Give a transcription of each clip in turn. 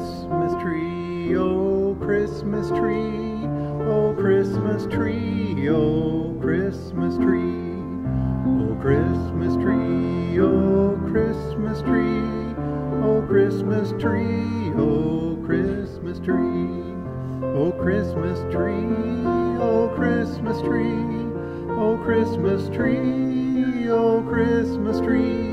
Christmas tree, oh Christmas tree, oh Christmas tree, oh Christmas tree, oh Christmas tree, oh Christmas tree, oh Christmas tree, oh Christmas tree, oh Christmas tree, oh Christmas tree, oh Christmas tree, oh Christmas tree.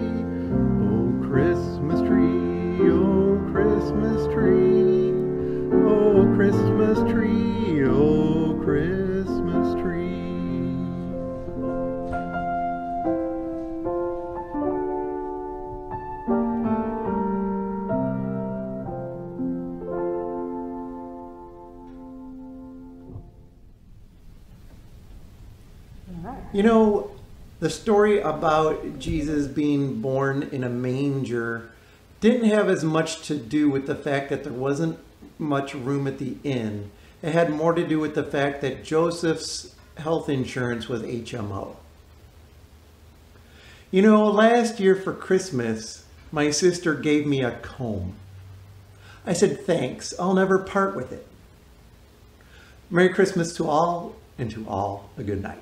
You know, the story about Jesus being born in a manger didn't have as much to do with the fact that there wasn't much room at the inn. It had more to do with the fact that Joseph's health insurance was HMO. You know, last year for Christmas, my sister gave me a comb. I said, thanks, I'll never part with it. Merry Christmas to all, and to all a good night.